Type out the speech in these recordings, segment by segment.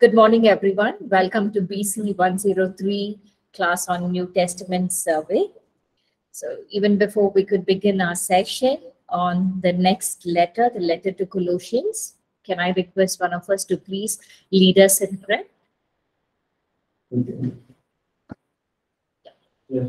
Good morning, everyone. Welcome to BC 103 class on New Testament survey. So even before we could begin our session on the next letter, the letter to Colossians, can I request one of us to please lead us in prayer? Yeah.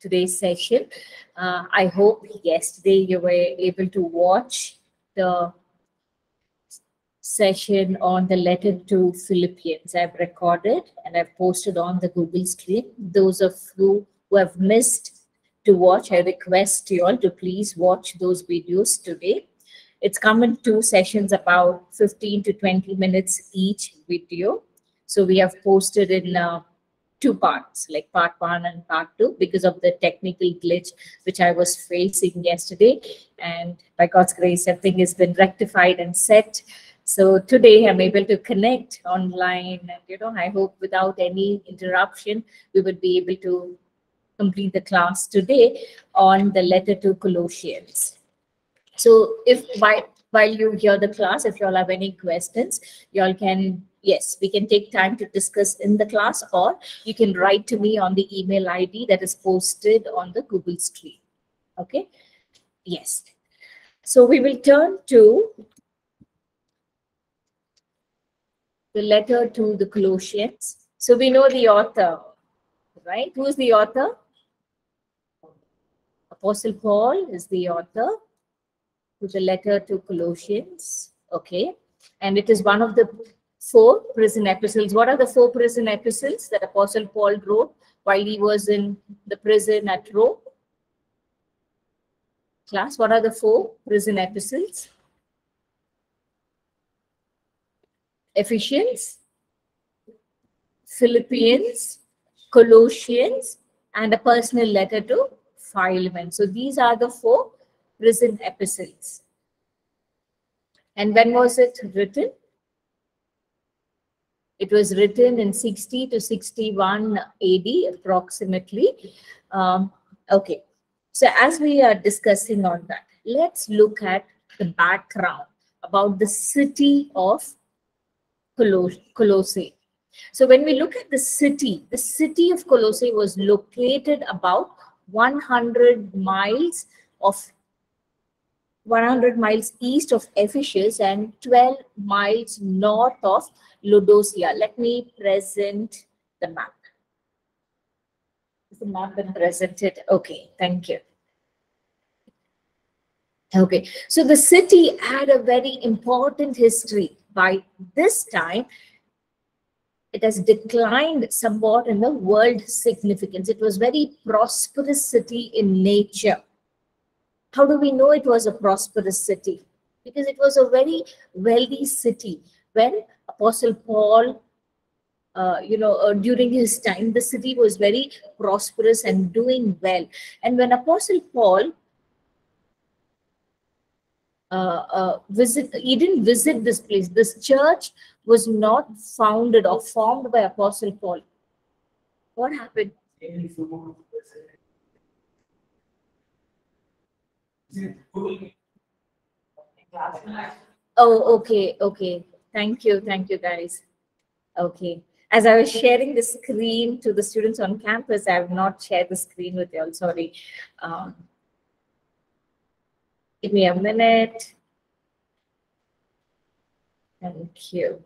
today's session. Uh, I hope yesterday you were able to watch the session on the letter to Philippians. I've recorded and I've posted on the Google stream. Those of you who have missed to watch, I request you all to please watch those videos today. It's come in two sessions, about 15 to 20 minutes each video. So we have posted in uh, two parts, like part one and part two, because of the technical glitch which I was facing yesterday. And by God's grace, everything has been rectified and set. So today I'm able to connect online, and you know, I hope without any interruption, we would be able to complete the class today on the letter to Colossians. So if while, while you hear the class, if you all have any questions, you all can, yes, we can take time to discuss in the class or you can write to me on the email ID that is posted on the Google Stream. Okay, yes. So we will turn to the letter to the Colossians. So we know the author, right? Who is the author? Apostle Paul is the author to the letter to Colossians. Okay. And it is one of the four prison epistles. What are the four prison epistles that Apostle Paul wrote while he was in the prison at Rome? Class, what are the four prison epistles? Ephesians, Philippians, Colossians, and a personal letter to Philemon. So these are the four prison epistles. And when was it written? It was written in 60 to 61 AD approximately. Um, okay, so as we are discussing on that, let's look at the background about the city of Colossae. So when we look at the city, the city of Colossae was located about 100 miles of 100 miles east of Ephesus and 12 miles north of Laodicea. Let me present the map. The map been presented? Okay, thank you. Okay, so the city had a very important history. By this time, it has declined somewhat in the world significance. It was very prosperous city in nature. How do we know it was a prosperous city? Because it was a very wealthy city. When Apostle Paul, uh, you know, uh, during his time, the city was very prosperous and doing well. And when Apostle Paul uh, uh, visit, he didn't visit this place. This church was not founded or formed by Apostle Paul. What happened? Oh, okay, okay. Thank you, thank you, guys. Okay. As I was sharing the screen to the students on campus, I have not shared the screen with you all. Sorry. Um, give me a minute. Thank you.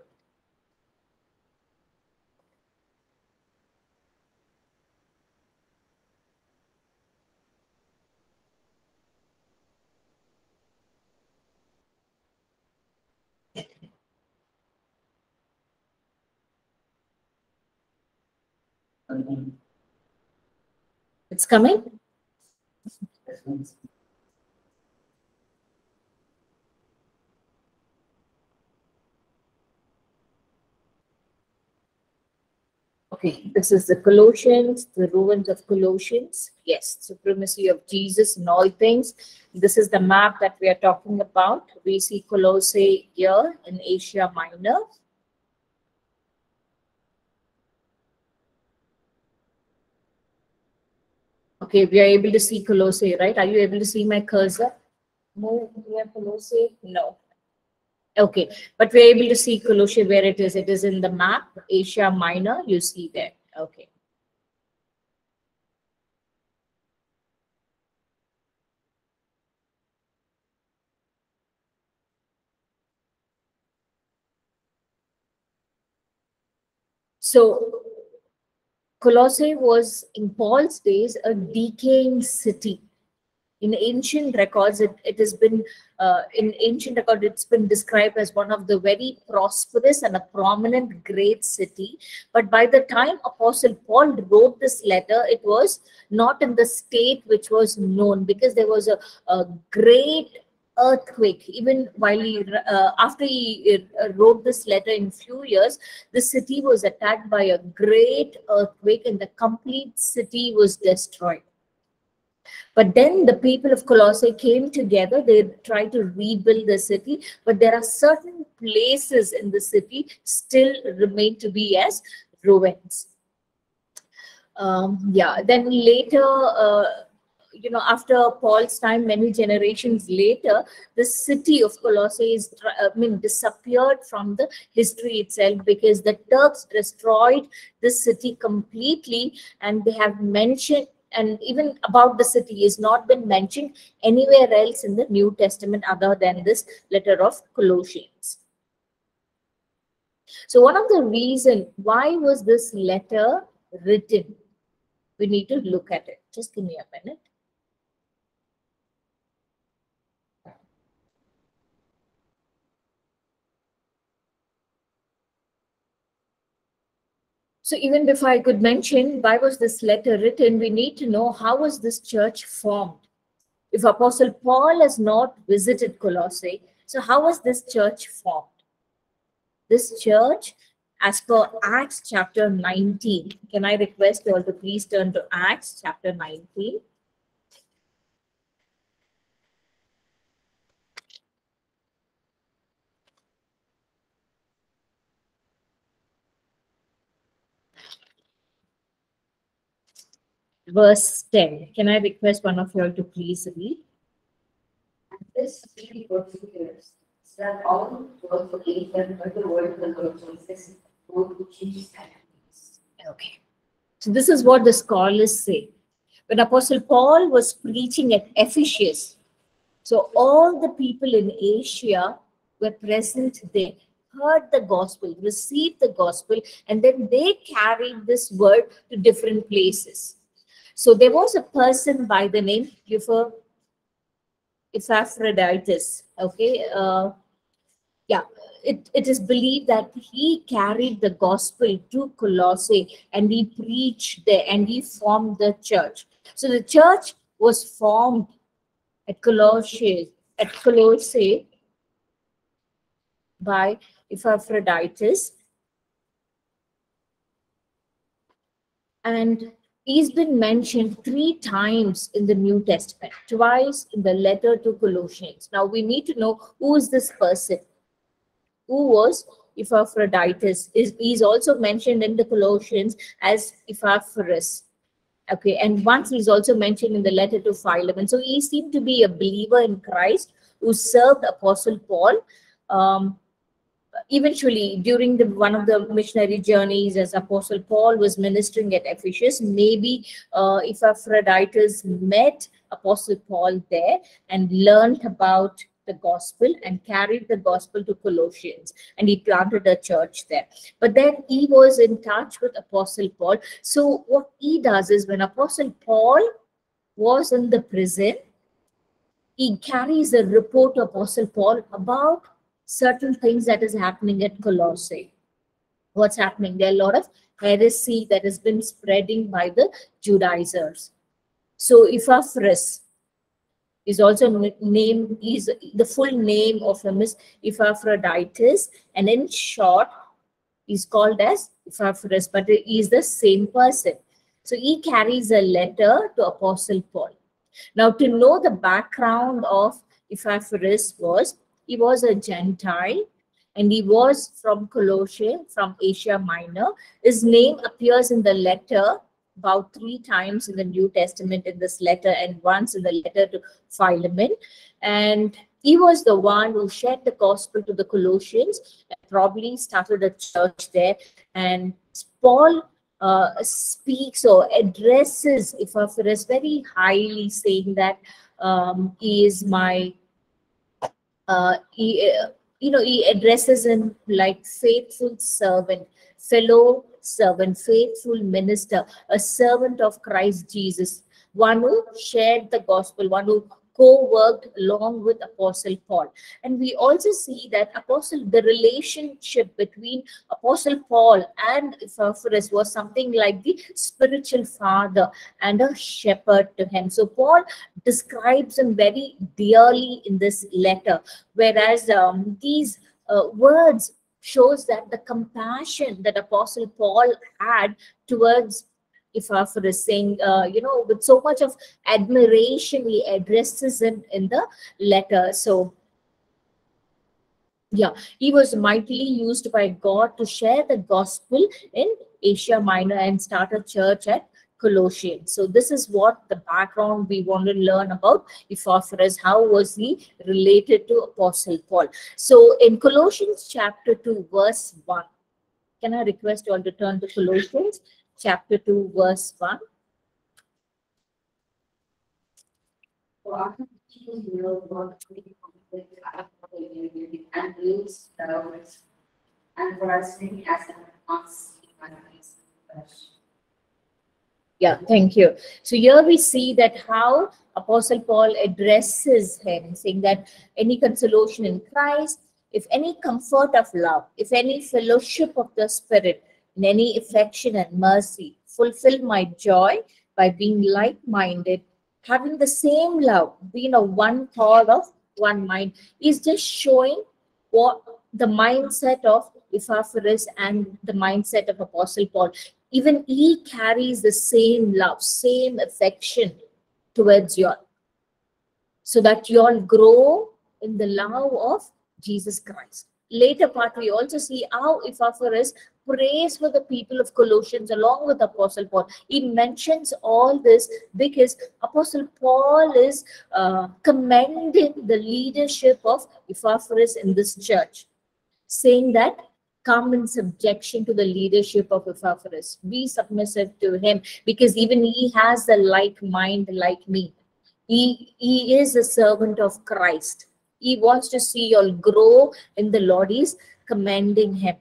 It's coming? Okay, this is the Colossians, the ruins of Colossians. Yes, supremacy of Jesus in all things. This is the map that we are talking about. We see Colossae here in Asia Minor. Okay, we are able to see Colossae, right? Are you able to see my cursor? Move near Colossae? No. Okay, but we're able to see Colossae where it is. It is in the map, Asia Minor, you see there. Okay. So Colossae was in Paul's days a decaying city. In ancient records, it, it has been uh, in ancient record, it's been described as one of the very prosperous and a prominent great city. But by the time Apostle Paul wrote this letter, it was not in the state which was known because there was a, a great earthquake even while he uh, after he uh, wrote this letter in few years the city was attacked by a great earthquake and the complete city was destroyed but then the people of Colossae came together. They tried to rebuild the city, but there are certain places in the city still remain to be as ruins. Um, yeah, then later, uh, you know, after Paul's time, many generations later, the city of Colossae is, I mean, disappeared from the history itself because the Turks destroyed the city completely, and they have mentioned and even about the city is not been mentioned anywhere else in the New Testament other than this letter of Colossians. So one of the reason why was this letter written? We need to look at it. Just give me a minute. So even before I could mention why was this letter written, we need to know how was this church formed. If Apostle Paul has not visited Colossae, so how was this church formed? This church, as per Acts chapter 19, can I request you all to please turn to Acts chapter 19? Verse 10. Can I request one of you all to please read? This three that all work for eight and the word to this both Jesus Okay. So this is what the scholars say. When Apostle Paul was preaching at Ephesus, so all the people in Asia were present there, heard the gospel, received the gospel, and then they carried this word to different places. So there was a person by the name Euphor, Epaphroditus. Okay. Uh, yeah, it, it is believed that he carried the gospel to Colossae and he preached there and he formed the church. So the church was formed at Colossae, at Colossae by Epaphroditus. And he's been mentioned three times in the New Testament, twice in the letter to Colossians. Now we need to know who is this person. Who was Epaphroditus? Is he's also mentioned in the Colossians as Epaphras. Okay, and once he's also mentioned in the letter to Philemon. So he seemed to be a believer in Christ who served Apostle Paul. Um, eventually during the one of the missionary journeys as apostle paul was ministering at ephesus maybe uh, epaphroditus met apostle paul there and learned about the gospel and carried the gospel to colossians and he planted a church there. But then he was in touch with apostle paul. So what he does is when apostle paul was in the prison he carries a report to apostle paul about certain things that is happening at Colossae. What's happening? There are a lot of heresy that has been spreading by the Judaizers. So Epaphras is also n- name is the full name of him is Epaphroditus, and in short, is called as Epaphras, but he is the same person. So he carries a letter to Apostle Paul. Now, to know the background of Epaphras was he was a Gentile and he was from Colossae, from Asia Minor. His name appears in the letter about three times in the New Testament in this letter and once in the letter to Philemon. And he was the one who shared the gospel to the Colossians, probably started a church there. And Paul uh, speaks or addresses Epaphras very highly, saying that um, he is my, uh, he, uh, you know, he addresses him like faithful servant, fellow servant, faithful minister, a servant of Christ Jesus, one who shared the gospel, one who co-worked along with Apostle Paul. And we also see that Apostle, the relationship between Apostle Paul and Epaphras was something like the spiritual father and a shepherd to him. So Paul describes him very dearly in this letter, whereas um, these uh, words shows that the compassion that Apostle Paul had towards Epaphras, saying, uh, you know, with so much of admiration, he addresses him in the letter. So, yeah, he was mightily used by God to share the gospel in Asia Minor and start a church at Colossians. So this is what the background we want to learn about Epaphras. How was he related to Apostle Paul? So in Colossians chapter 2, verse 1, can I request you all to turn to Colossians chapter 2, verse 1? For after Jesus will work with conflict and rules terrorists, and for as an unseen. Yeah, thank you. So here we see that how Apostle Paul addresses him, saying that any consolation in Christ, if any comfort of love, if any fellowship of the Spirit, in any affection and mercy, fulfill my joy by being like minded, having the same love, being a one thought of one mind. Is just showing what the mindset of Epaphras and the mindset of Apostle Paul. Even he carries the same love, same affection towards you all, so that you all grow in the love of Jesus Christ. Later part, we also see how Epaphras prays for the people of Colossians along with Apostle Paul. He mentions all this because Apostle Paul is uh, commending the leadership of Epaphras in this church, saying that come in subjection to the leadership of Epaphras. Be submissive to him because even he has a like mind like me. He, he is a servant of Christ. He wants to see you all grow in the Lord. He's commending him.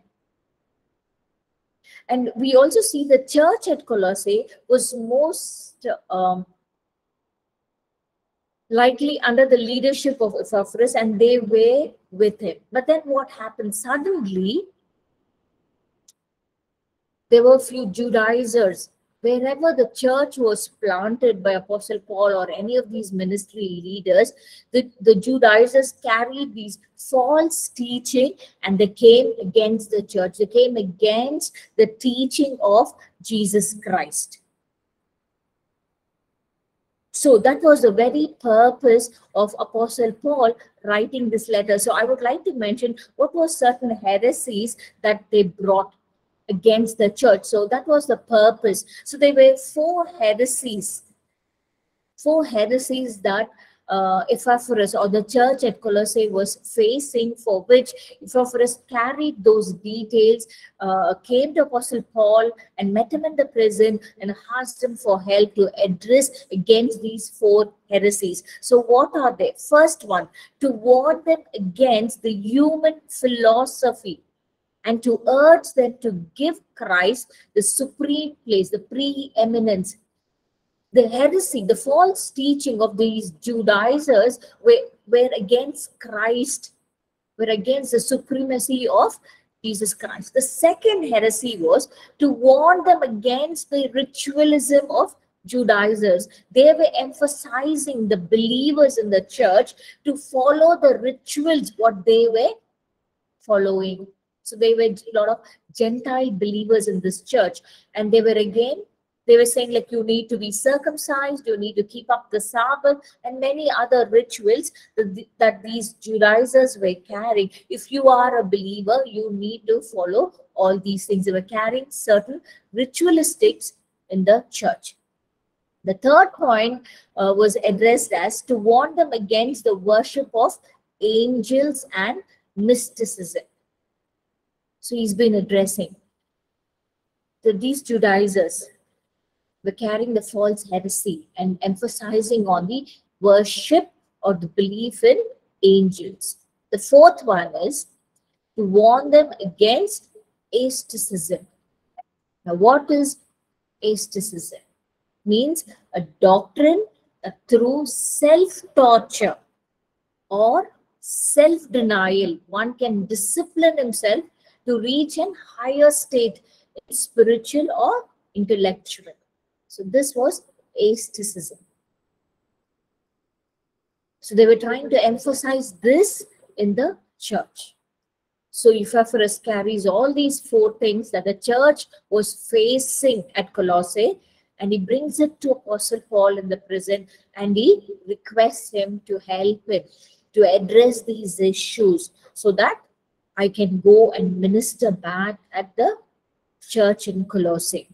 And we also see the church at Colossae was most um, likely under the leadership of Epaphras and they were with him. But then what happened? Suddenly, there were a few Judaizers. Wherever the church was planted by Apostle Paul or any of these ministry leaders, the, the Judaizers carried these false teaching and they came against the church. They came against the teaching of Jesus Christ. So that was the very purpose of Apostle Paul writing this letter. So I would like to mention what were certain heresies that they brought against the church. So that was the purpose. So there were four heresies, four heresies that uh, Epaphras or the church at Colossae was facing, for which Epaphras carried those details, uh, came to Apostle Paul and met him in the prison and asked him for help to address against these four heresies. So, what are they? First one, to warn them against the human philosophy and to urge them to give Christ the supreme place, the preeminence. The heresy, the false teaching of these Judaizers were, were against Christ, were against the supremacy of Jesus Christ. The second heresy was to warn them against the ritualism of Judaizers, they were emphasizing the believers in the church to follow the rituals what they were following. So they were a lot of Gentile believers in this church, and they were again they were saying like you need to be circumcised you need to keep up the sabbath and many other rituals that, that these judaizers were carrying. If you are a believer you need to follow all these things. They were carrying certain ritualistics in the church. The third point uh, was addressed as to warn them against the worship of angels and mysticism so he's been addressing that these judaizers were carrying the false heresy and emphasizing on the worship or the belief in angels. The fourth one is to warn them against aestheticism. Now, what is aestheticism? Means a doctrine that through self-torture or self-denial, one can discipline himself to reach an higher state, spiritual or intellectual. So this was aestheticism. So they were trying to emphasize this in the church. So Epaphras carries all these four things that the church was facing at Colossae, and he brings it to Apostle Paul in the prison, and he requests him to help him to address these issues so that I can go and minister back at the church in Colossae.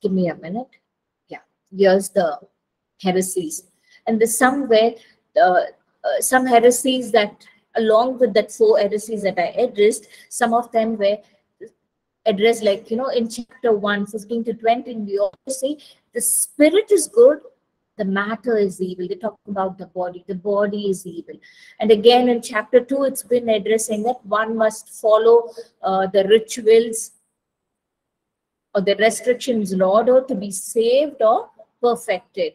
give me a minute. Yeah, here's the heresies. And there's somewhere uh, uh, some heresies that, along with that four heresies that I addressed, some of them were addressed like, you know, in chapter 1, 15 to 20, we also see the spirit is good, the matter is evil. They talk about the body, the body is evil. And again, in chapter 2, it's been addressing that one must follow uh, the rituals or the restrictions in order to be saved or perfected.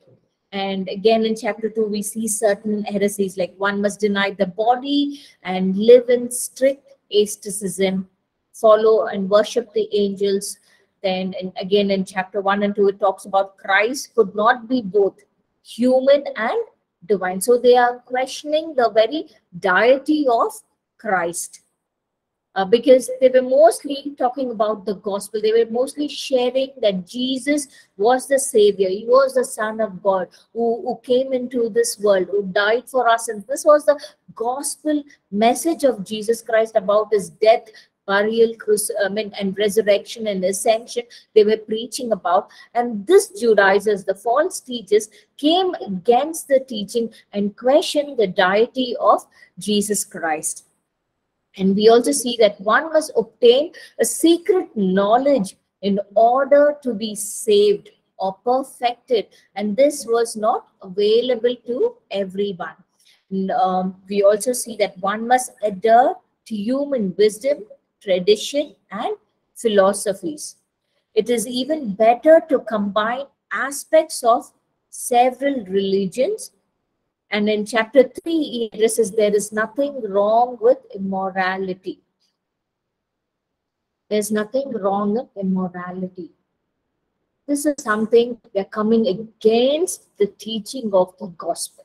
And again, in chapter 2, we see certain heresies like one must deny the body and live in strict asceticism, follow and worship the angels. Then, and again, in chapter 1 and 2, it talks about Christ could not be both human and divine. So they are questioning the very deity of Christ uh, because they were mostly talking about the gospel. They were mostly sharing that Jesus was the Savior. He was the Son of God who, who came into this world, who died for us. And this was the gospel message of Jesus Christ about his death, burial, mean, and resurrection and ascension they were preaching about. And this Judaizers, the false teachers, came against the teaching and questioned the deity of Jesus Christ. And we also see that one must obtain a secret knowledge in order to be saved or perfected. And this was not available to everyone. Um, we also see that one must adhere to human wisdom, tradition, and philosophies. It is even better to combine aspects of several religions and in chapter 3, he addresses there is nothing wrong with immorality. There's nothing wrong with immorality. This is something we are coming against the teaching of the gospel.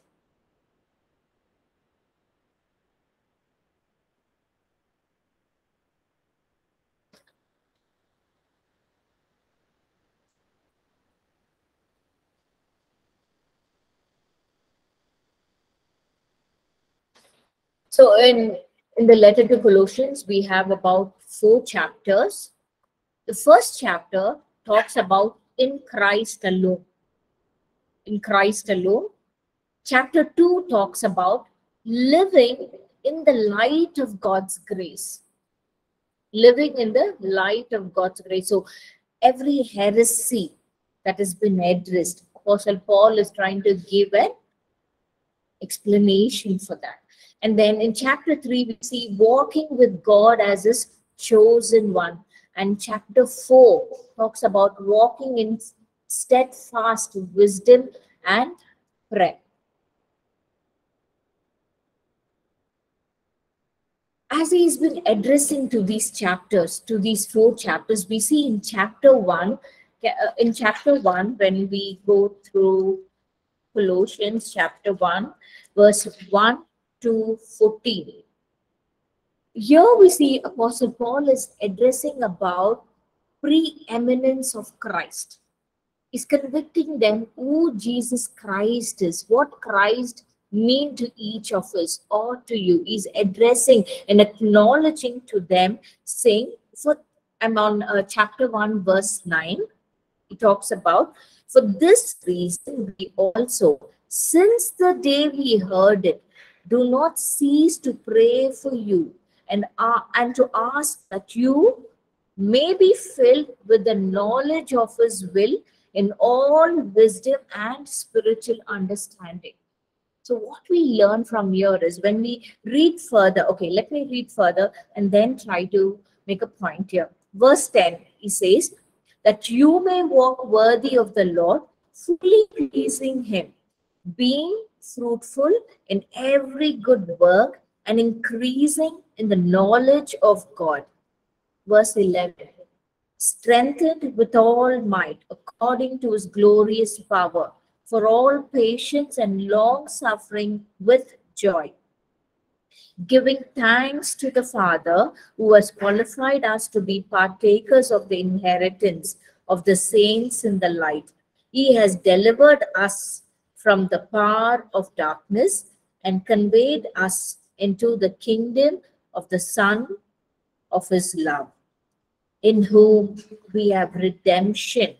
So in, in the letter to Colossians, we have about four chapters. The first chapter talks about in Christ alone. In Christ alone. Chapter 2 talks about living in the light of God's grace. Living in the light of God's grace. So every heresy that has been addressed, Apostle Paul is trying to give an explanation for that. And then in chapter 3, we see walking with God as his chosen one. And chapter 4 talks about walking in steadfast wisdom and prayer. as he's been addressing to these chapters, to these four chapters, we see in chapter one, uh, in chapter one, when we go through Colossians chapter one, verse one to 14. Here we see Apostle Paul is addressing about preeminence of Christ. He's convicting them who Jesus Christ is, what Christ mean to each of us or to you. He's addressing and acknowledging to them, saying, for I'm on uh, chapter 1, verse 9. He talks about, for this reason, we also, since the day we heard it, do not cease to pray for you and, uh, and to ask that you may be filled with the knowledge of his will in all wisdom and spiritual understanding. So, what we learn from here is when we read further, okay, let me read further and then try to make a point here. Verse 10, he says, that you may walk worthy of the Lord, fully pleasing him, being fruitful in every good work and increasing in the knowledge of God. Verse 11 strengthened with all might according to his glorious power, for all patience and long suffering with joy. Giving thanks to the Father who has qualified us to be partakers of the inheritance of the saints in the light. He has delivered us from the power of darkness and conveyed us into the kingdom of the Son of His love, in whom we have redemption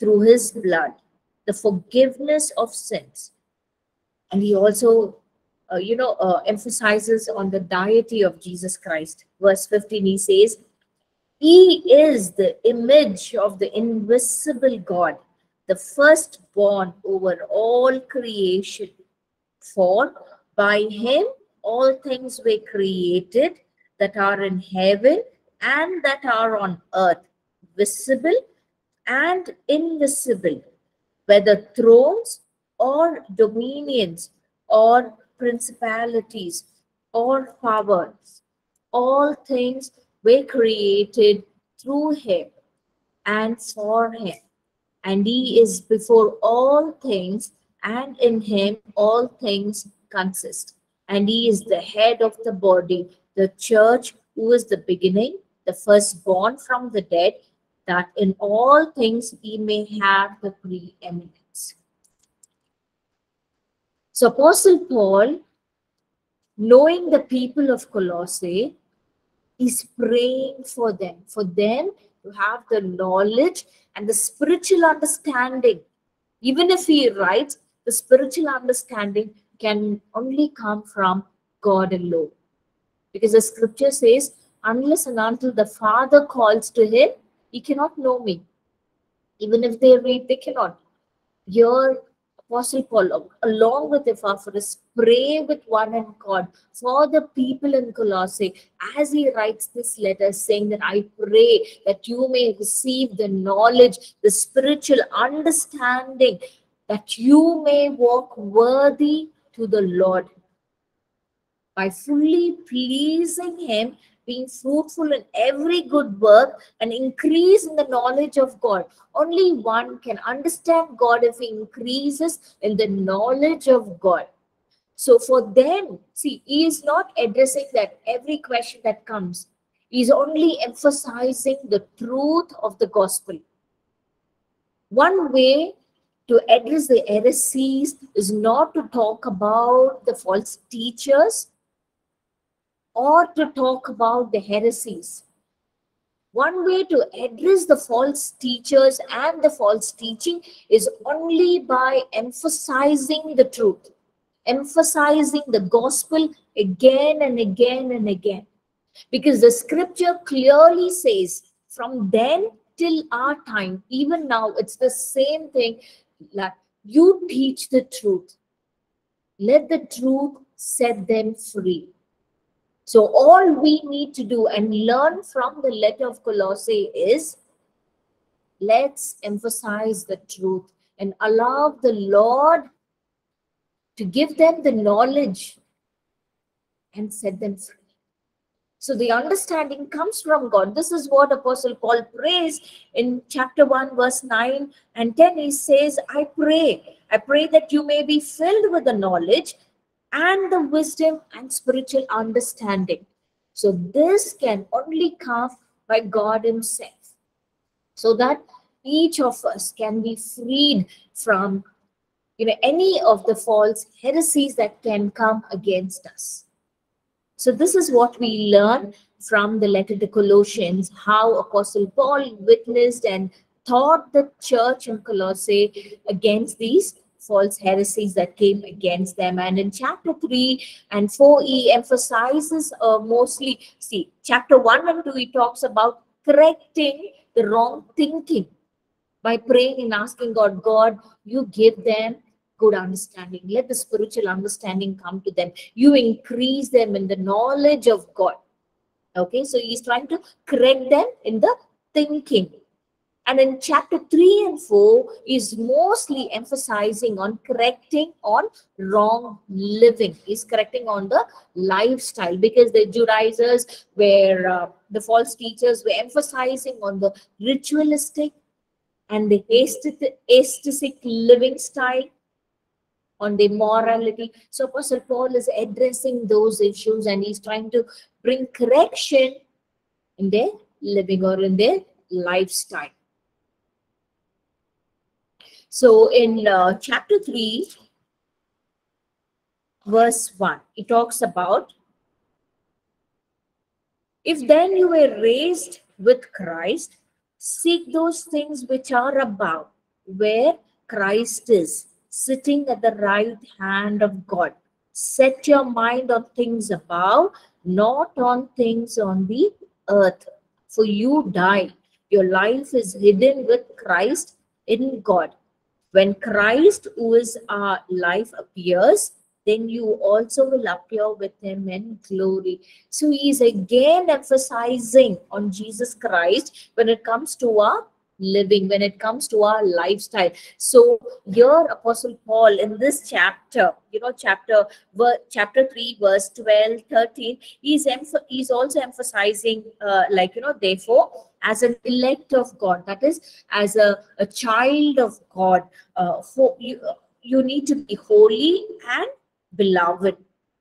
through His blood, the forgiveness of sins. And He also, uh, you know, uh, emphasizes on the deity of Jesus Christ. Verse 15, He says, He is the image of the invisible God the firstborn over all creation. For by him all things were created that are in heaven and that are on earth, visible and invisible, whether thrones or dominions or principalities or powers. All things were created through him and for him and he is before all things, and in him all things consist. And he is the head of the body, the church, who is the beginning, the firstborn from the dead, that in all things he may have the preeminence. So, Apostle Paul, knowing the people of Colossae, is praying for them, for them to have the knowledge and the spiritual understanding. Even if he writes, the spiritual understanding can only come from God alone. Because the scripture says, unless and until the Father calls to him, he cannot know me. Even if they read, they cannot. Here, Apostle Paul, along with Epaphras, pray with one and God for the people in Colossae. As he writes this letter, saying that I pray that you may receive the knowledge, the spiritual understanding, that you may walk worthy to the Lord. By fully pleasing Him being fruitful in every good work and increase in the knowledge of God. Only one can understand God if he increases in the knowledge of God. So for them, see, he is not addressing that every question that comes. He's only emphasizing the truth of the gospel. One way to address the heresies is not to talk about the false teachers or to talk about the heresies. One way to address the false teachers and the false teaching is only by emphasizing the truth, emphasizing the gospel again and again and again. Because the scripture clearly says, from then till our time, even now, it's the same thing Like you teach the truth. Let the truth set them free. So all we need to do and learn from the letter of Colossae is let's emphasize the truth and allow the Lord to give them the knowledge and set them free. So the understanding comes from God. This is what Apostle Paul prays in chapter 1, verse 9 and 10. He says, I pray, I pray that you may be filled with the knowledge and the wisdom and spiritual understanding. So this can only come by God Himself. So that each of us can be freed from you know any of the false heresies that can come against us so this is what we learn from the letter to colossians how apostle paul witnessed and taught the church in colossae against these false heresies that came against them and in chapter 3 and 4 he emphasizes uh, mostly see chapter 1 and 2 he talks about correcting the wrong thinking by praying and asking god god you give them good understanding. Let the spiritual understanding come to them. You increase them in the knowledge of God. Okay, so he's trying to correct them in the thinking. And in chapter 3 and 4 is mostly emphasizing on correcting on wrong living. Is correcting on the lifestyle because the Judaizers were, uh, the false teachers were emphasizing on the ritualistic and the aesthetic living style on the morality. So Apostle Paul is addressing those issues and he's trying to bring correction in their living or in their lifestyle. So in uh, chapter 3, verse 1, it talks about if then you were raised with Christ, seek those things which are above, where Christ is sitting at the right hand of God. Set your mind on things above, not on things on the earth. For you die. Your life is hidden with Christ in God. When Christ, who is our life, appears, then you also will appear with him in glory. So he is again emphasizing on Jesus Christ when it comes to our living when it comes to our lifestyle. So here apostle paul in this chapter you know chapter chapter 3 verse 12 13 he's he's also emphasizing uh, like you know therefore as an elect of god that is as a, a child of god uh, you you need to be holy and beloved.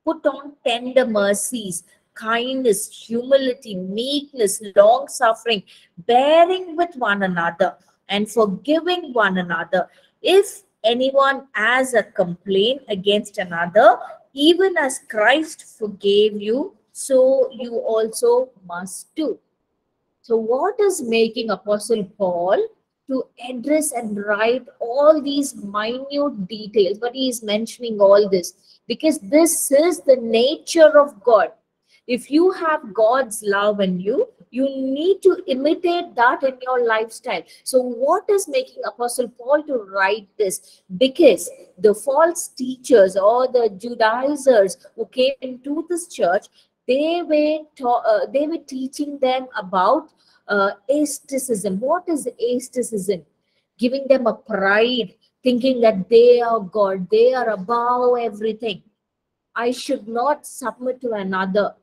Put on tender mercies kindness, humility, meekness, long suffering, bearing with one another, and forgiving one another. If anyone has a complaint against another, even as Christ forgave you, so you also must do. So, what is making Apostle Paul to address and write all these minute details? But he is mentioning all this because this is the nature of God if you have god's love in you you need to imitate that in your lifestyle. So what is making apostle paul to write this? Because the false teachers or the judaizers who came into this church they were uh, they were teaching them about uh, what is aestheticism? Giving them a pride thinking that they are god they are above everything. I should not submit to another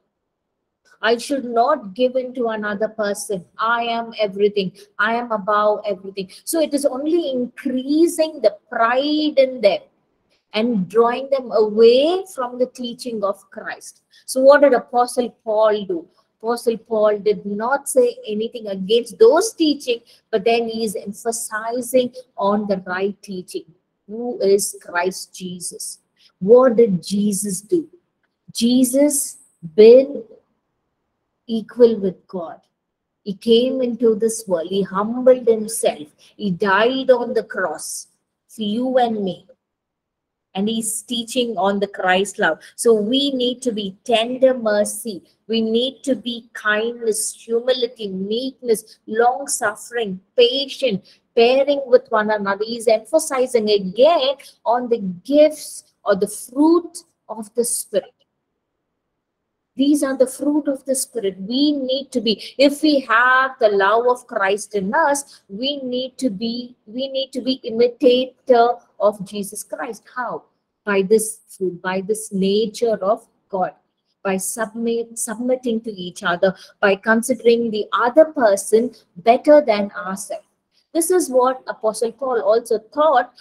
I should not give in to another person. I am everything. I am above everything. So it is only increasing the pride in them and drawing them away from the teaching of Christ. So what did Apostle Paul do? Apostle Paul did not say anything against those teaching, but then he is emphasizing on the right teaching. Who is Christ Jesus? What did Jesus do? Jesus been equal with God. He came into this world. He humbled himself. He died on the cross for you and me. And he's teaching on the Christ love. So we need to be tender mercy. We need to be kindness, humility, meekness, long suffering, patient, bearing with one another. He's emphasizing again on the gifts or the fruit of the Spirit these are the fruit of the spirit we need to be if we have the love of christ in us we need to be we need to be imitator of jesus christ how by this fruit by this nature of god by submit, submitting to each other, by considering the other person better than ourselves. This is what Apostle Paul also taught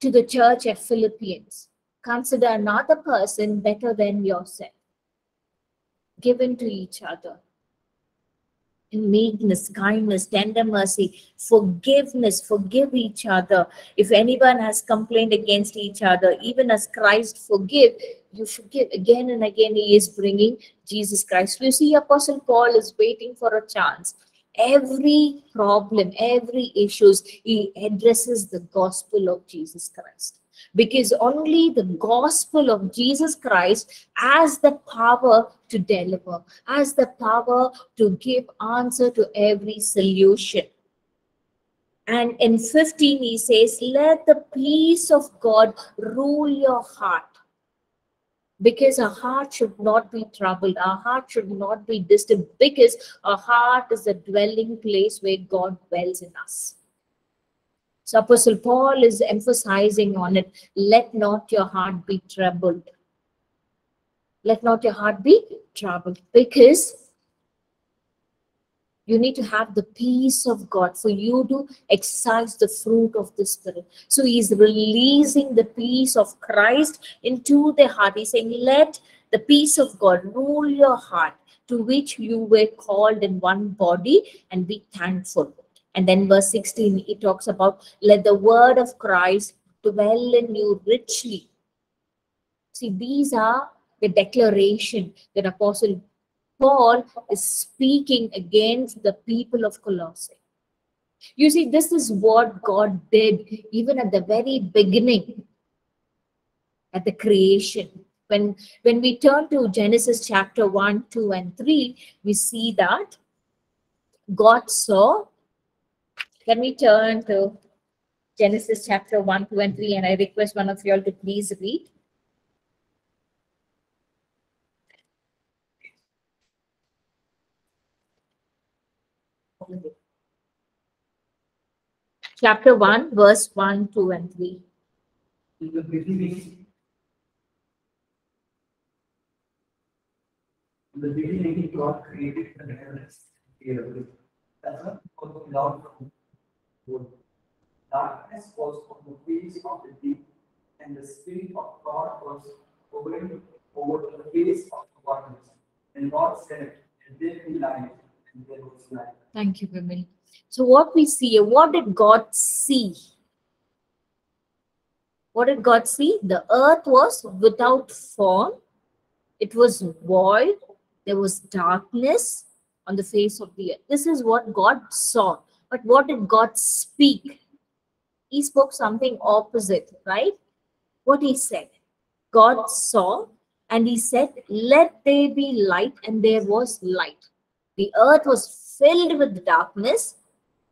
to the church at Philippians. Consider another person better than yourself. Given to each other in meekness, kindness, tender mercy, forgiveness, forgive each other. If anyone has complained against each other, even as Christ forgive, you forgive. Again and again, he is bringing Jesus Christ. You see, Apostle Paul is waiting for a chance. Every problem, every issues, he addresses the gospel of Jesus Christ because only the gospel of Jesus Christ has the power to deliver, has the power to give answer to every solution. And in 15, he says, Let the peace of God rule your heart. Because our heart should not be troubled, our heart should not be disturbed, because our heart is the dwelling place where God dwells in us. So Apostle Paul is emphasizing on it. Let not your heart be troubled. Let not your heart be troubled because you need to have the peace of God for you to exercise the fruit of the Spirit. So he's releasing the peace of Christ into the heart. He's saying, Let the peace of God rule your heart, to which you were called in one body, and be thankful. And then verse 16, it talks about let the word of Christ dwell in you richly. See, these are the declaration that Apostle Paul is speaking against the people of Colossae. You see, this is what God did even at the very beginning, at the creation. When, when we turn to Genesis chapter 1, 2, and 3, we see that God saw let me turn to Genesis chapter 1, 2, and 3, and I request one of you all to please read. Chapter 1, verse 1, 2, and 3. In the beginning, God created the heavens and the earth. Earth was Darkness was on the face of the deep, and the Spirit of God was hovering over the face of the waters. And God said, Let there be light, and there was light. Thank you, Vimil. So, what we see, what did God see? What did God see? The earth was without form, it was void, there was darkness on the face of the earth. This is what God saw. But what did God speak? He spoke something opposite, right? What he said. God saw and he said, Let there be light, and there was light. The earth was filled with darkness,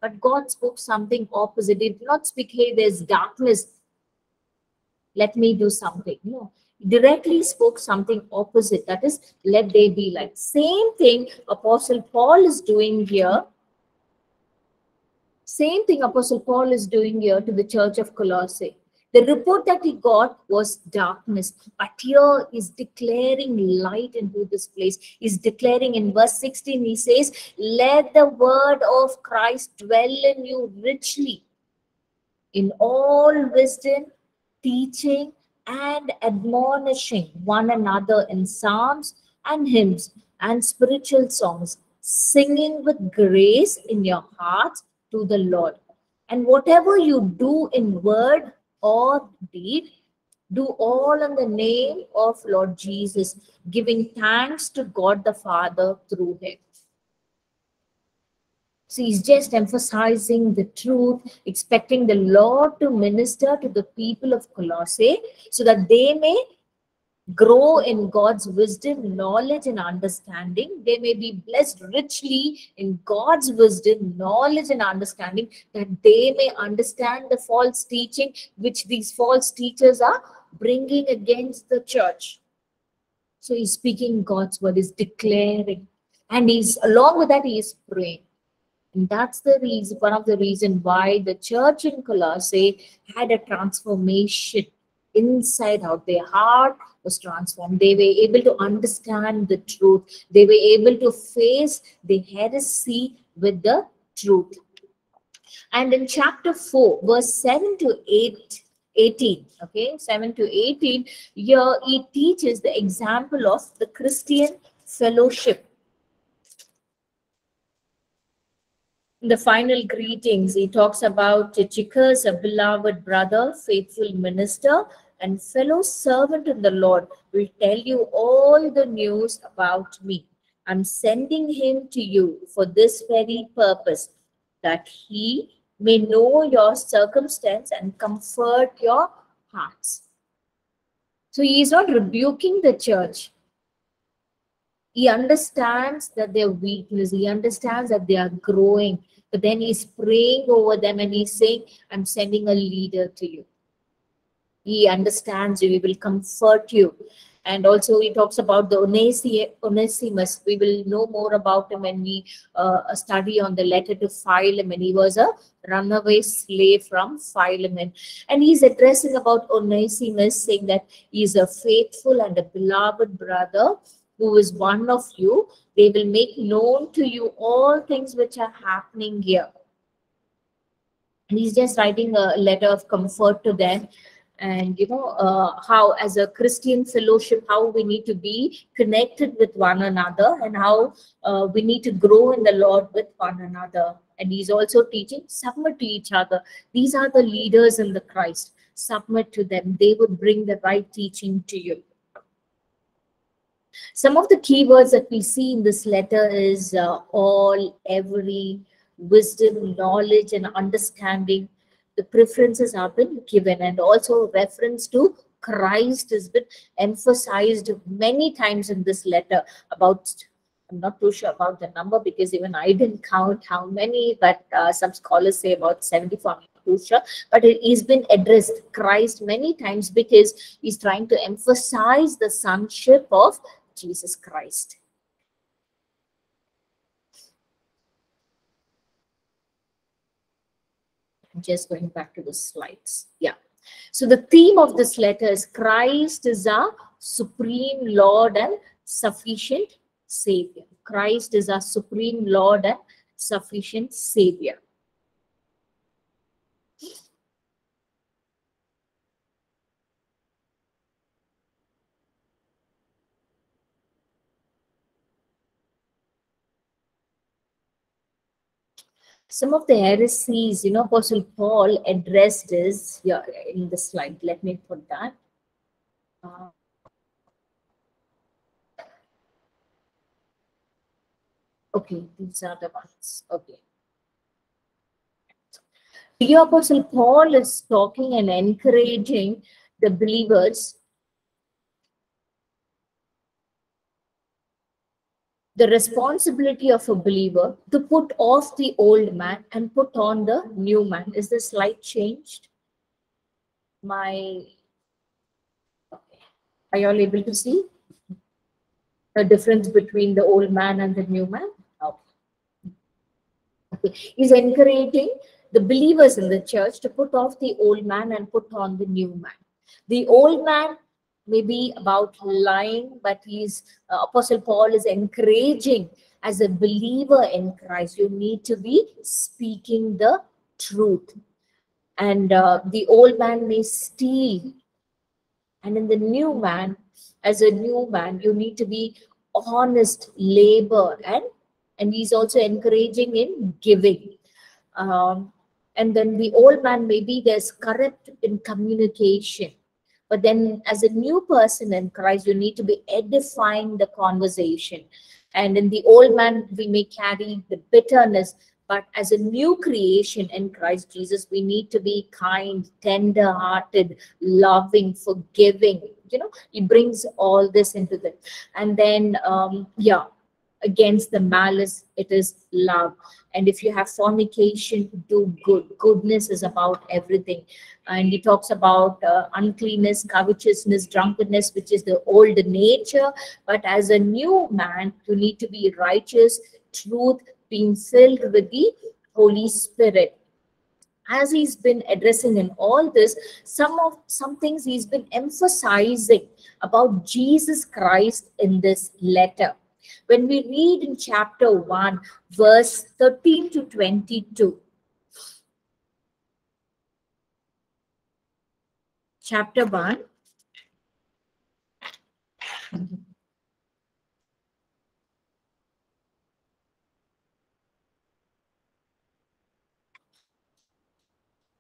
but God spoke something opposite. He did not speak, Hey, there's darkness. Let me do something. No, directly spoke something opposite. That is, let there be light. Same thing Apostle Paul is doing here same thing Apostle Paul is doing here to the church of Colossae. The report that he got was darkness, but here is declaring light into this place. He's declaring in verse 16, he says, Let the word of Christ dwell in you richly in all wisdom, teaching, and admonishing one another in psalms and hymns and spiritual songs, singing with grace in your hearts to the Lord. And whatever you do in word or deed, do all in the name of Lord Jesus, giving thanks to God the Father through him. So he's just emphasizing the truth, expecting the Lord to minister to the people of Colossae so that they may grow in God's wisdom, knowledge, and understanding. They may be blessed richly in God's wisdom, knowledge, and understanding that they may understand the false teaching which these false teachers are bringing against the church. So he's speaking God's word, he's declaring, and he's along with that, he is praying. And that's the reason, one of the reason why the church in Colossae had a transformation inside out. Their heart was transformed. They were able to understand the truth. They were able to face the heresy with the truth. And in chapter 4, verse 7 to 8, 18, okay, 7 to 18, here he teaches the example of the Christian fellowship. In the final greetings, he talks about Tychicus, a beloved brother, faithful minister, and fellow servant in the Lord, will tell you all the news about me. I'm sending him to you for this very purpose, that he may know your circumstance and comfort your hearts. So he is not rebuking the church. He understands that they're weakness, he understands that they are growing, but then he's praying over them and he's saying, I'm sending a leader to you. He understands you, he will comfort you. And also, he talks about the Onesi- Onesimus. We will know more about him when we uh, study on the letter to Philemon. He was a runaway slave from Philemon. And he's addressing about Onesimus, saying that he's a faithful and a beloved brother who is one of you. They will make known to you all things which are happening here. And he's just writing a letter of comfort to them. And you know uh, how as a christian fellowship how we need to be connected with one another and how uh, we need to grow in the lord with one another. And he's also teaching submit to each other. These are the leaders in the christ. Submit to them. They would bring the right teaching to you some of the keywords that we see in this letter is uh, all every wisdom knowledge and understanding the preferences have been given and also reference to Christ has been emphasized many times in this letter about I'm not too sure about the number because even I didn't count how many, but uh, some scholars say about 74. I'm not too sure. But it has been addressed Christ many times because he's trying to emphasize the sonship of Jesus Christ. I'm just going back to the slides. Yeah. So the theme of this letter is Christ is our supreme Lord and sufficient Savior. Christ is our supreme Lord and sufficient Savior. Some of the heresies, you know, Apostle Paul addressed this here in the slide. Let me put that. Uh, okay, these are the ones. Okay. Here, Apostle Paul is talking and encouraging the believers the responsibility of a believer to put off the old man and put on the new man. Is the slide changed? My, are you all able to see the difference between the old man and the new man? Okay. He's encouraging the believers in the church to put off the old man and put on the new man. The old man maybe about lying, but he's uh, Apostle Paul is encouraging as a believer in Christ, you need to be speaking the truth. And uh, the old man may steal. And in the new man, as a new man, you need to be honest, labor, and and he's also encouraging in giving. Um, and then the old man maybe there's corrupt in communication but then, as a new person in Christ, you need to be edifying the conversation. And in the old man, we may carry the bitterness, but as a new creation in Christ Jesus, we need to be kind, tender hearted, loving, forgiving. You know, he brings all this into the, and then, um, yeah, against the malice, it is love. And if you have fornication, do good. Goodness is about everything. And he talks about uh, uncleanness, covetousness, drunkenness, which is the old nature. But as a new man, you need to be righteous, truth, being filled with the Holy Spirit. as he's been addressing in all this, some of some things he's been emphasizing about Jesus Christ in this letter. When we read in chapter 1, verse 13 to 22, chapter 1,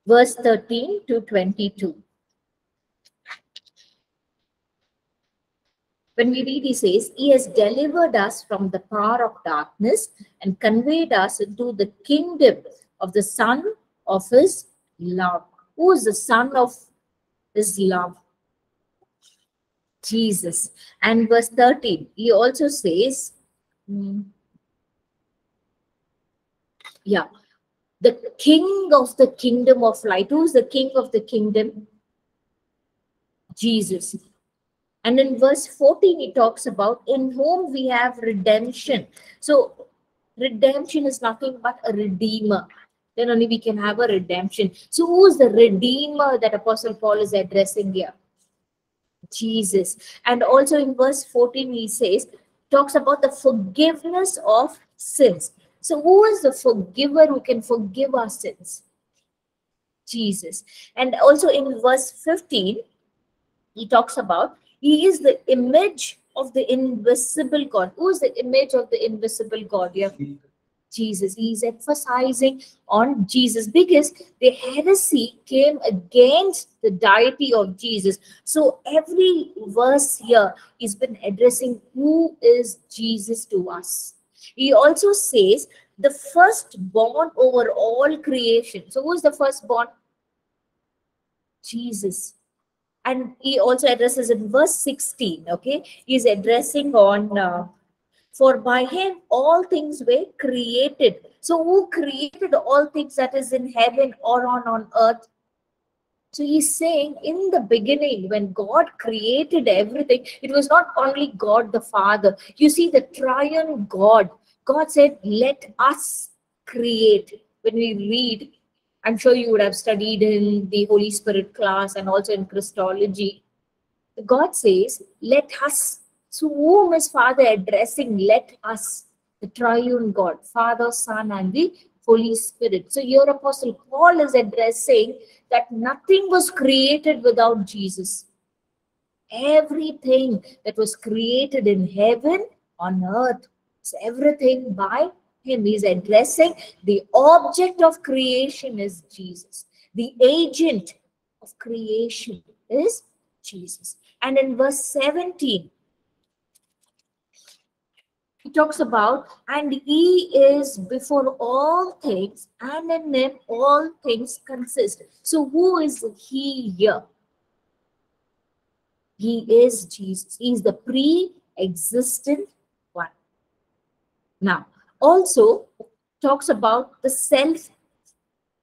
verse 13 to 22. When we read, he says, He has delivered us from the power of darkness and conveyed us into the kingdom of the Son of His love. Who is the Son of His love? Jesus. And verse 13, he also says, hmm, yeah, the king of the kingdom of light. Who is the king of the kingdom? Jesus. And in verse 14, he talks about in whom we have redemption. So, redemption is nothing but a redeemer. Then only we can have a redemption. So, who is the redeemer that Apostle Paul is addressing here? Jesus. And also in verse 14, he says, talks about the forgiveness of sins. So, who is the forgiver who can forgive our sins? Jesus. And also in verse 15, he talks about he is the image of the invisible God. Who is the image of the invisible God? Have Jesus. He's emphasizing on Jesus because the heresy came against the deity of Jesus. So every verse here has been addressing who is Jesus to us. He also says the firstborn over all creation. So who is the firstborn? Jesus and he also addresses in verse 16 okay? He's addressing on uh, for by him all things were created. So who created all things that is in heaven or on on earth? So he's saying in the beginning when god created everything it was not only god the father. You see the triune god. God said let us create. When we read I'm sure you would have studied in the Holy Spirit class and also in Christology. God says, let us. So whom is Father addressing? Let us, the triune God, Father, Son, and the Holy Spirit. So your Apostle Paul is addressing that nothing was created without Jesus. Everything that was created in heaven, on earth, is everything by him. He's addressing the object of creation is Jesus. The agent of creation is Jesus. And in verse 17, he talks about, and he is before all things, and in him all things consist. So, who is he here? He is Jesus. He is the pre existent one. Now, also talks about the self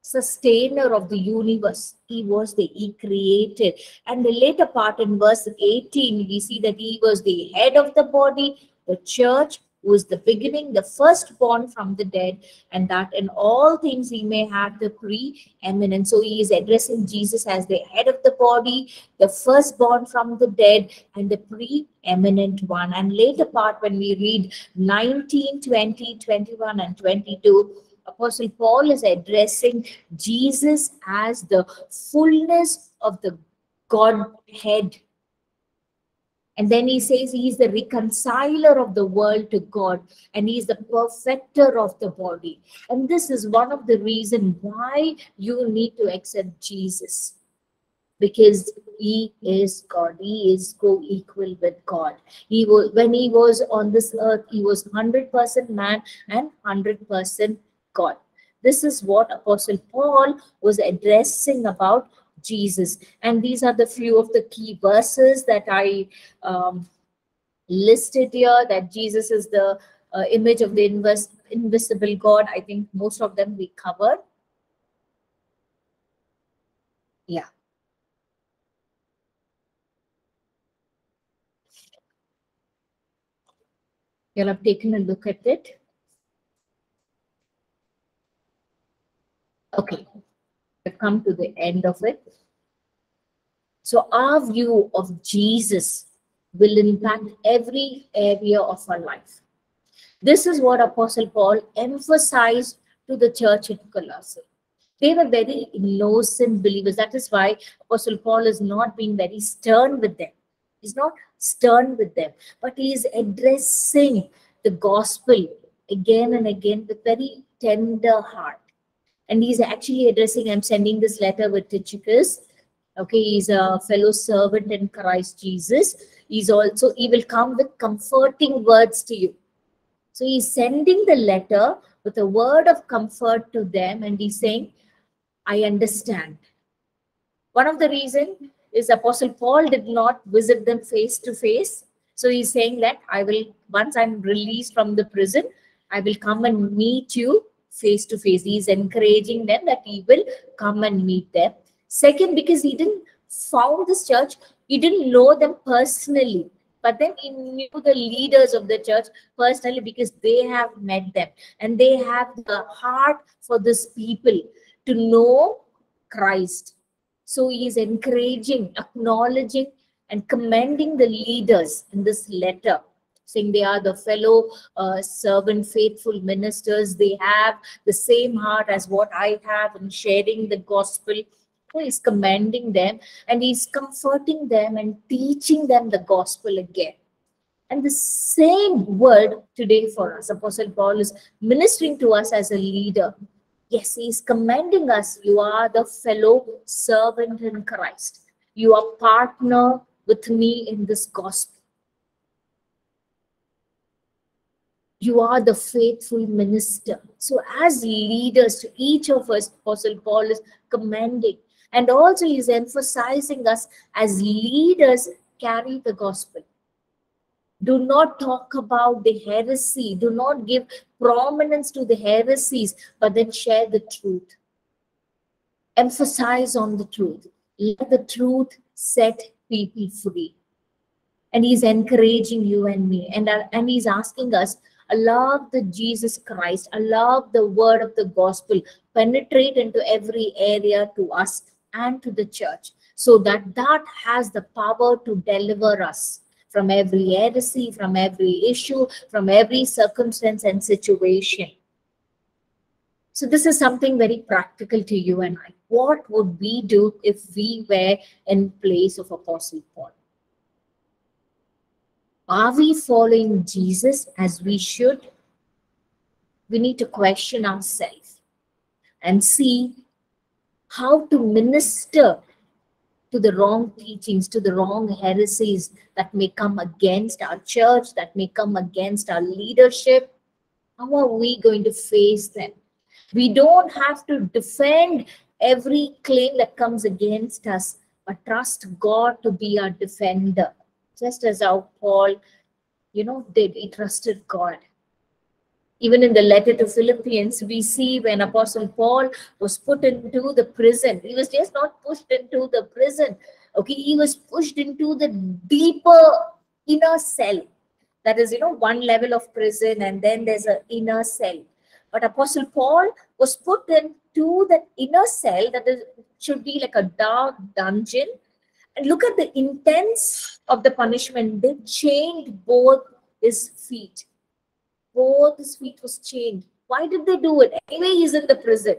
sustainer of the universe. He was the, he created. And the later part in verse 18, we see that he was the head of the body, the church, who is the beginning, the firstborn from the dead, and that in all things he may have the preeminence. So he is addressing Jesus as the head of the body, the firstborn from the dead, and the preeminent one. And later part, when we read 19, 20, 21, and 22, Apostle Paul is addressing Jesus as the fullness of the Godhead and then he says he's the reconciler of the world to God and he's the perfecter of the body. And this is one of the reasons why you need to accept Jesus. Because he is God. He is co-equal with God. He was when he was on this earth, he was 100% man and 100% God. This is what Apostle Paul was addressing about Jesus. And these are the few of the key verses that I um, listed here that Jesus is the uh, image of the invis invisible God. I think most of them we covered. Yeah. You'll have taken a look at it. Okay. I've come to the end of it. So our view of Jesus will impact every area of our life. This is what Apostle Paul emphasized to the church in Colossae. They were very innocent believers. That is why Apostle Paul is not being very stern with them. He's not stern with them, but he is addressing the gospel again and again with very tender heart. And he's actually addressing, I'm sending this letter with Tychicus. Okay, he's a fellow servant in Christ Jesus. He's also, he will come with comforting words to you. So he's sending the letter with a word of comfort to them, and he's saying, I understand. One of the reasons is Apostle Paul did not visit them face to face. So he's saying that I will, once I'm released from the prison, I will come and meet you face to face. He's encouraging them that he will come and meet them. Second, because he didn't found this church, he didn't know them personally. But then he knew the leaders of the church personally because they have met them and they have the heart for this people to know Christ. So he is encouraging, acknowledging, and commending the leaders in this letter, saying they are the fellow uh, servant, faithful ministers. They have the same heart as what I have in sharing the gospel. So he's commending them and he's comforting them and teaching them the gospel again. And the same word today for us, Apostle Paul is ministering to us as a leader Yes, he's commending us. You are the fellow servant in Christ. You are partner with me in this gospel. You are the faithful minister. So, as leaders to each of us, Apostle Paul is commending. And also, he's emphasizing us as leaders carry the gospel. Do not talk about the heresy. Do not give prominence to the heresies, but then share the truth. Emphasize on the truth. Let the truth set people free. And he's encouraging you and me. And, uh, and he's asking us, allow the Jesus Christ, Love the word of the gospel penetrate into every area to us and to the church so that that has the power to deliver us from every heresy, from every issue, from every circumstance and situation. So this is something very practical to you and I. What would we do if we were in place of Apostle Paul? Are we following Jesus as we should? We need to question ourselves and see how to minister to the wrong teachings, to the wrong heresies that may come against our church, that may come against our leadership. How are we going to face them? We don't have to defend every claim that comes against us, but trust God to be our defender. Just as our Paul, you know, did, he trusted God. Even in the letter to Philippians, we see when Apostle Paul was put into the prison, he was just not pushed into the prison. Okay, he was pushed into the deeper inner cell. That is, you know, one level of prison, and then there's an inner cell. But Apostle Paul was put into that inner cell that is should be like a dark dungeon. Look at the intense of the punishment. They chained both his feet both his feet was chained. Why did they do it? Anyway, he's in the prison.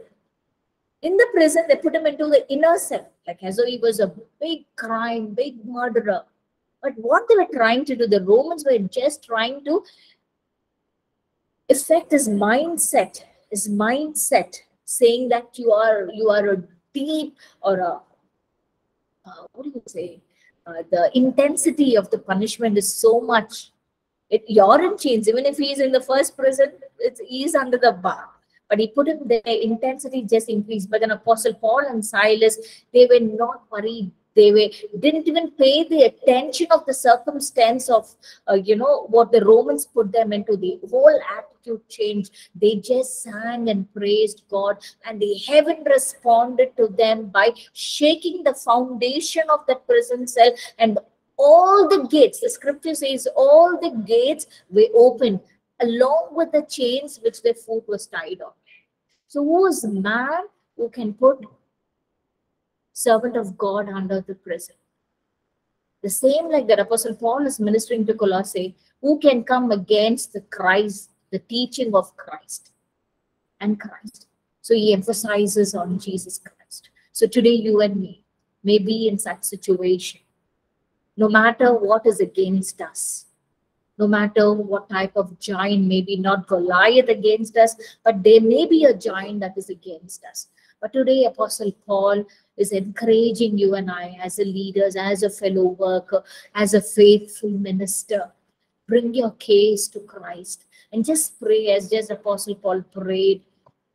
In the prison, they put him into the inner cell, like as though he was a big crime, big murderer. But what they were trying to do, the Romans were just trying to affect his mindset, his mindset, saying that you are you are a deep or a uh, what do you say? Uh, the intensity of the punishment is so much it in chains, even if he's in the first prison, it's he's under the bar. But he put him there, intensity just increased. But then Apostle Paul and Silas, they were not worried. They were didn't even pay the attention of the circumstance of uh, you know what the Romans put them into. The whole attitude changed. They just sang and praised God, and the heaven responded to them by shaking the foundation of the prison cell and all the gates, the scripture says, all the gates were opened along with the chains which their foot was tied on. So, who is man who can put servant of God under the prison. The same like that Apostle Paul is ministering to Colossae, who can come against the Christ, the teaching of Christ and Christ. So he emphasizes on Jesus Christ. So today you and me may be in such situation. No matter what is against us, no matter what type of giant, maybe not Goliath against us, but there may be a giant that is against us. But today, Apostle Paul is encouraging you and I as a leaders, as a fellow worker, as a faithful minister. Bring your case to Christ and just pray as just Apostle Paul prayed.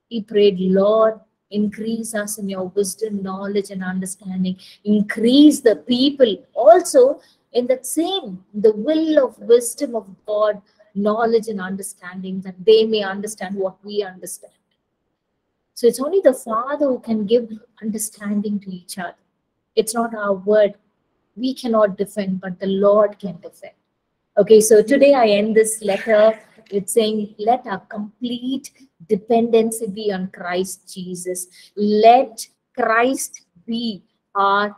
He prayed, Lord, increase us in your wisdom, knowledge, and understanding. Increase the people also in that same, the will of wisdom of God, knowledge and understanding, that they may understand what we understand. So it's only the Father who can give understanding to each other. It's not our word. We cannot defend, but the Lord can defend. Okay, so today I end this letter with saying, let our complete dependency be on Christ Jesus. Let Christ be our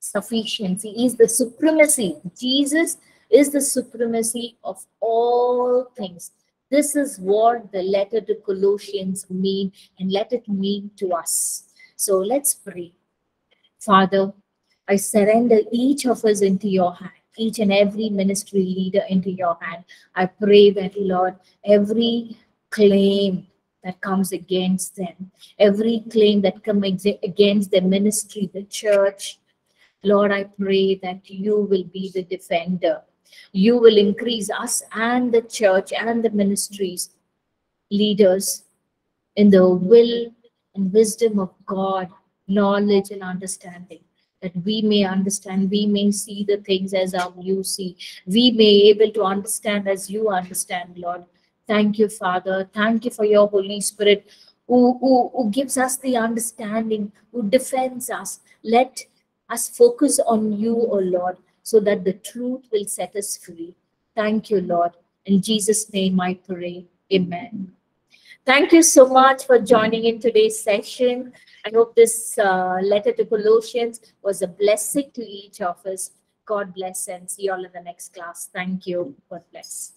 sufficiency, is the supremacy. Jesus is the supremacy of all things. This is what the letter to Colossians mean and let it mean to us. So let's pray. Father, I surrender each of us into your hand, each and every ministry leader into your hand. I pray that, Lord, every claim that comes against them, every claim that comes against the ministry, the church, Lord, I pray that you will be the defender. You will increase us and the church and the ministries, leaders in the will and wisdom of God, knowledge and understanding. That we may understand, we may see the things as our you see. We may able to understand as you understand, Lord. Thank you, Father. Thank you for your Holy Spirit who, who, who gives us the understanding, who defends us. Let us focus on you, O Lord, so that the truth will set us free. Thank you, Lord. In Jesus' name I pray. Amen. Thank you so much for joining in today's session. I hope this uh, letter to Colossians was a blessing to each of us. God bless and see you all in the next class. Thank you. God bless.